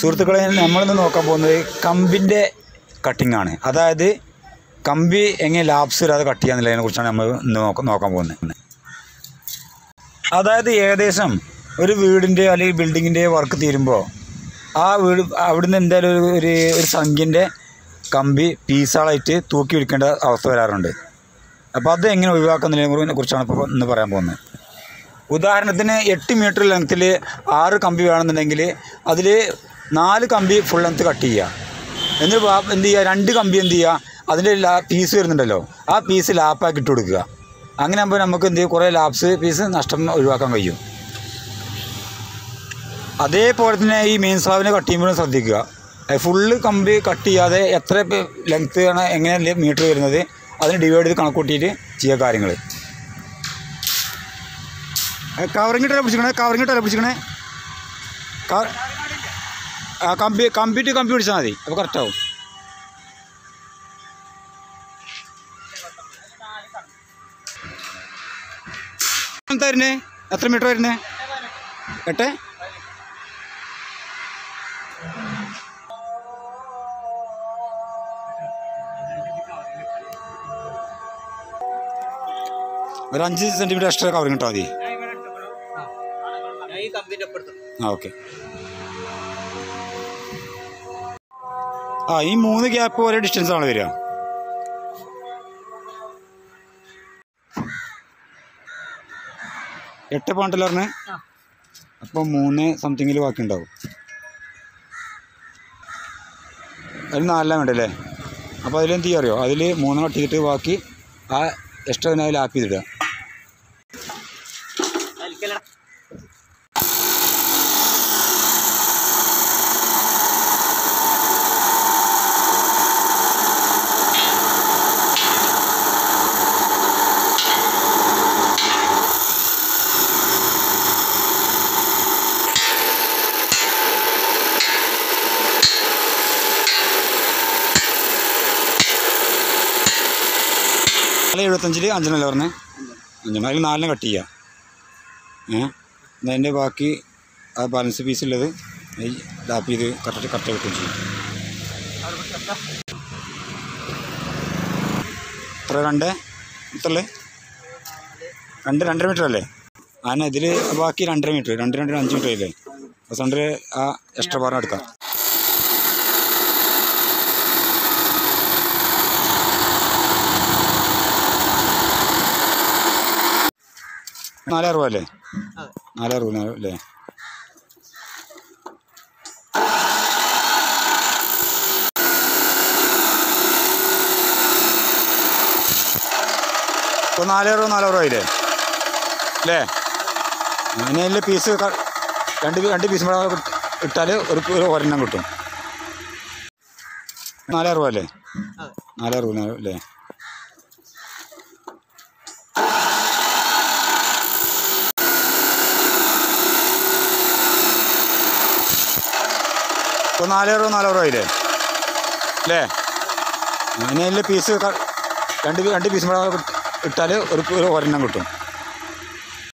സുഹൃത്തുക്കളെ നമ്മളിന്ന് നോക്കാൻ പോകുന്നത് കമ്പിന്റെ കട്ടിംഗ് ആണ്. അതായത് കമ്പി എങ്ങനെ ലാപ്സ് വരാതെ കട്ട് ചെയ്യാന്നുള്ളതിനെ കുറിച്ചാണ് നമ്മൾ ഇന്ന് നോക്ക നോക്കാൻ പോകുന്നത്. അതായത് ഏകദേശം ഒരു വീടിന്റെ അല്ലെങ്കിൽ ബിൽഡിങ്ങിന്റെ വർക്ക് തീരുമ്പോൾ ആ വീട് അവിടുന്ന് എന്തായാലും ഒരു ഒരു ഒരു സംഖ്യന്റെ കമ്പി പീസാളായിട്ട് തൂക്കി വിളിക്കേണ്ട അവസ്ഥ വരാറുണ്ട്. അപ്പോൾ അത് എങ്ങനെ ഒഴിവാക്കുന്നതിനെ കുറിച്ചാണ് ഇപ്പോൾ ഇന്ന് പറയാൻ പോകുന്നത്. ഉദാഹരണത്തിന് എട്ട് മീറ്റർ ലെങ്ത്തിൽ ആറ് കമ്പി വേണമെന്നുണ്ടെങ്കിൽ അതിൽ നാല് കമ്പി ഫുൾ ലെങ്ത്ത് കട്ട് ചെയ്യുക എന്നിട്ട് എന്ത് ചെയ്യുക രണ്ട് കമ്പി എന്ത് ചെയ്യുക അതിന്റെ ലാ പീസ് വരുന്നുണ്ടല്ലോ. ആ പീസ് ലാപ്പാക്കി ഇട്ട് കൊടുക്കുക. അങ്ങനെ ആകുമ്പോൾ നമുക്ക് എന്ത് ചെയ്യും? കുറേ ലാപ്സ് പീസ് നഷ്ടം ഒഴിവാക്കാൻ കഴിയും. അതേപോലെ തന്നെ ഈ മെയിൻ സ്ലാബിനെ കട്ട് ചെയ്യുമ്പോഴും ശ്രദ്ധിക്കുക. ഫുള്ള് കമ്പി കട്ട് ചെയ്യാതെ എത്ര ലെങ്ത്ത് ആണ് എങ്ങനെ മീറ്റർ വരുന്നത് അതിന് ഡിവൈഡ് ചെയ്ത് കണക്കൂട്ടിയിട്ട് ചെയ്യുക കാര്യങ്ങൾ കവറിങ്ങിട്ടല്ല പിടിച്ചിക്കണേ കവറിങ്ങിട്ടല്ല പിടിച്ചിക്കണേ ക- ആ കമ്പി കമ്പിട്ട് കമ്പി പിടിച്ചാൽ മതി. അപ്പോൾ കറക്റ്റാവും എന്താ വരുന്നേ? എത്ര മീറ്റർ വരുന്നേ? എട്ട്? ഒരു അഞ്ച് സെന്റിമീറ്റർ എക്സ്ട്രാ കവറിങ് കിട്ടാ മതി. ആ ഓക്കെ ആ ഈ മൂന്ന് ഗ്യാപ്പ് ഒരേ ഡിസ്റ്റൻസ് ആണ് വരിക. എട്ട് പോയിന്റ് പറഞ്ഞേ? അപ്പൊ അപ്പോൾ മൂന്ന് സംതിങ്ങിൽ ബാക്കി ഉണ്ടാവും. അതിൽ നാലെല്ലാം വേണ്ടല്ലേ അപ്പോൾ അതിലെന്ത് ചെയ്യാറിയോ അതിൽ മൂന്നെണ്ണം ഒട്ടിച്ചിട്ട് ബാക്കി ആ എക്സ്ട്രാ അതിൽ ആപ്പ് ചെയ്തിടുക. എഴുപത്തഞ്ചിൽ അഞ്ചെണ്ണല്ലേ പറഞ്ഞേ? അഞ്ചെണ്ണം. അതിൽ നാലിനെ കട്ട് ചെയ്യുക ഏ? എന്നാ അതിന്റെ ബാക്കി ആ ബാലൻസ് പീസ് ഉള്ളത് ഈ ലാപ്പ് ചെയ്ത് കറക്റ്റ് കറക്റ്റ് കിട്ടുകയും ചെയ്യും. എത്ര രണ്ട്? എത്രല്ലേ രണ്ട് രണ്ടര മീറ്റർ അല്ലേ? ആന ഇതിൽ ബാക്കി രണ്ടര മീറ്റർ രണ്ട് രണ്ടര അഞ്ച് മീറ്റർ ആയില്ലേ? അപ്പോൾ സെന്റർ ആ എക്സ്ട്രാ പാർട്ട് എടുക്കാം. നാലായിരം രൂപ അല്ലേ? നാലാറ് നാലായിരം രൂപ അല്ലേ? ഇപ്പോൾ നാലായിരം രൂപ നാലായിരം രൂപ ആയില്ലേ? അല്ലേ? അങ്ങനെ പീസ് രണ്ട് രണ്ട് പീസ് ഇട്ടാൽ ഒരു ഒരു ഒരെണ്ണം കിട്ടും. നാലായിരം രൂപ അല്ലേ? നാലായിരം രൂപ അല്ലേ? ഇപ്പോൾ നാലായിരം നാലായിരം ആയില്ലേ? അല്ലേ? അങ്ങനെ പീസ് രണ്ട് രണ്ട് പീസ് ഇട്ടാൽ ഒരു ഒരെണ്ണം കിട്ടും.